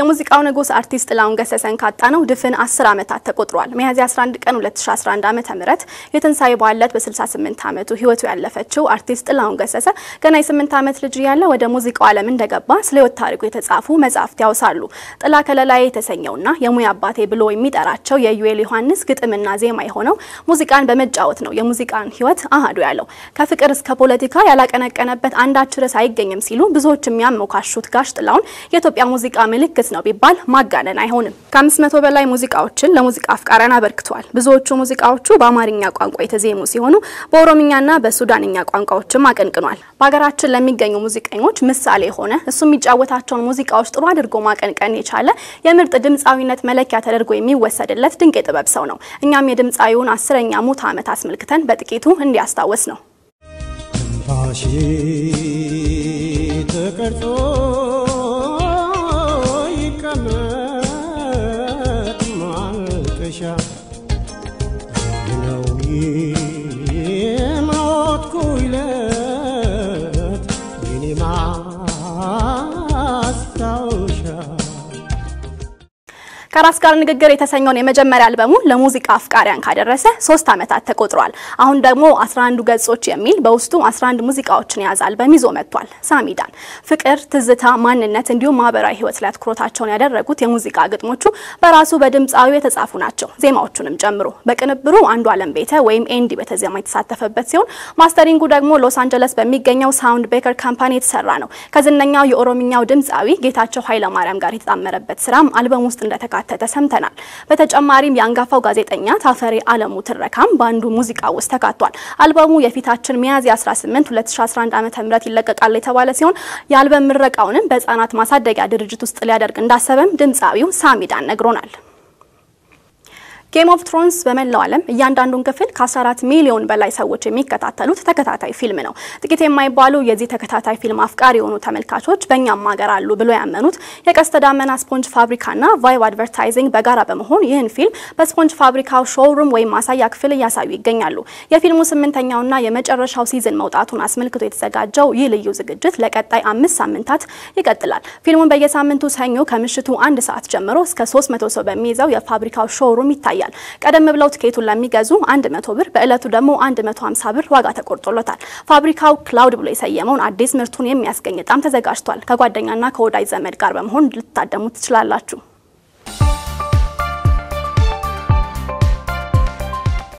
የሙዚቃው ንጉስ አርቲስት ጥላሁን ገሰሰን ካጣነው ድፍን 10 ዓመታት ተቆጥሯል። ሚያዝያ 11 ቀን 2011 ዓ.ም የትንሳኤ በዓል ዕለት በ68 ዓመቱ ህይወቱ ያለፈችው አርቲስት ጥላሁን ገሰሰ ገና የ8 ዓመት ልጅ እያለ ወደ ሙዚቃው ዓለም እንደገባ ስለ ህይወት ታሪኩ የተጻፉ መጻሕፍት ያውሳሉ። ጥላ ከለላዬ የተሰኘውና የሙያ አባቴ ብሎ የሚጠራቸው የዩኤል ዮሐንስ ግጥምና ዜማ የሆነው ሙዚቃን በመጫወት ነው የሙዚቃን ህይወት አሃዱ ያለው። ከፍቅር እስከ ፖለቲካ ያላቀነቀነበት አንዳች ርዕስ አይገኝም ሲሉ ብዙዎች የሚያሞካሹት ጋሽ ጥላሁን የኢትዮጵያ ሙዚቃ ምልክት ነው ቢባል ማጋነን አይሆንም። ከአምስት መቶ በላይ ሙዚቃዎችን ለሙዚቃ አፍቃሪያን አበርክቷል። ብዙዎቹ ሙዚቃዎቹ በአማርኛ ቋንቋ የተዜሙ ሲሆኑ በኦሮምኛና በሱዳንኛ ቋንቋዎችም አቀንቅኗል። በሀገራችን ለሚገኙ ሙዚቀኞች ምሳሌ የሆነ እሱ የሚጫወታቸውን ሙዚቃዎች ጥሩ አድርጎ ማቀንቀን የቻለ የምርጥ ድምፃዊነት መለኪያ ተደርጎ የሚወሰድለት ድንቅ የጥበብ ሰው ነው። እኛም የድምፃዊውን አስረኛ ሙት ዓመት አስመልክተን በጥቂቱ እንዲያስታወስ ነው። ማልቀሻ ነው የሞትኩ ዕለት የኔ ማስታወሻ ከራስ ጋር ንግግር የተሰኘውን የመጀመሪያ አልበሙን ለሙዚቃ አፍቃሪያን ካደረሰ ሶስት ዓመታት ተቆጥሯል። አሁን ደግሞ 11 ገጾች የሚል በውስጡ 11 ሙዚቃዎችን የያዘ አልበም ይዞ መጥቷል። ሳሚዳን ፍቅር፣ ትዝታ፣ ማንነት እንዲሁም ማህበራዊ ህይወት ላይ አትኩሮታቸውን ያደረጉት የሙዚቃ ግጥሞቹ በራሱ በድምፃዊው የተጻፉ ናቸው፣ ዜማዎቹንም ጨምሮ። በቅንብሩ አንዱ አለም ቤተ ወይም ኤንዲ ቤተ ዜማ የተሳተፈበት ሲሆን mastering ኡ ደግሞ ሎስ አንጀለስ በሚገኘው Sound Baker company የተሰራ ነው። ከዝነኛው የኦሮምኛው ድምፃዊ ጌታቸው ኃይለማርያም ጋር የተጣመረበት ስራም አልበም ውስጥ እንደተካ ተካተተ ሰምተናል። በተጨማሪም የአንጋፋው ጋዜጠኛ ታፈሬ አለሙ ትረካም በአንዱ ሙዚቃ ውስጥ ተካቷል። አልበሙ የፊታችን ሚያዝያ 18 2011 ዓ.ም ይለቀቃል የተባለ ሲሆን የአልበም ምረቃውንም በህጻናት ማሳደጊያ ድርጅት ውስጥ ሊያደርግ እንዳሰበም ድምፃዊው ሳሚዳን ነግሮናል። Game of Thrones በመላው ዓለም እያንዳንዱን ክፍል ከ14 ሚሊዮን በላይ ሰዎች የሚከታተሉት ተከታታይ ፊልም ነው። ጥቂት የማይባሉ የዚህ ተከታታይ ፊልም አፍቃሪ የሆኑ ተመልካቾች በእኛም ሀገር አሉ ብሎ ያመኑት የቀስተ ዳመና ስፖንጅ ፋብሪካና Vibe Advertising በጋራ በመሆን ይህን ፊልም በስፖንጅ ፋብሪካው showroom ወይም ማሳያ ክፍል እያሳዩ ይገኛሉ። የፊልሙ ስምንተኛውና የመጨረሻው season መውጣቱን አስመልክቶ የተዘጋጀው ይህ ልዩ ዝግጅት ለቀጣይ አምስት ሳምንታት ይቀጥላል። ፊልሙን በየሳምንቱ ሰኞ ከምሽቱ አንድ ሰዓት ጀምሮ እስከ 300 ሰው በሚይዘው የፋብሪካው showroom ይታያል። ቀደም ብለው ትኬቱን ለሚገዙ 100 ብር በእለቱ ደግሞ 150 ብር ዋጋ ተቆርጦለታል። ፋብሪካው Cloud ብሎ የሰየመውን አዲስ ምርቱን የሚያስገኝ ዕጣም ተዘጋጅቷል። ከጓደኛና ከወዳጅ ዘመድ ጋር በመሆን ልታደሙ ትችላላችሁ።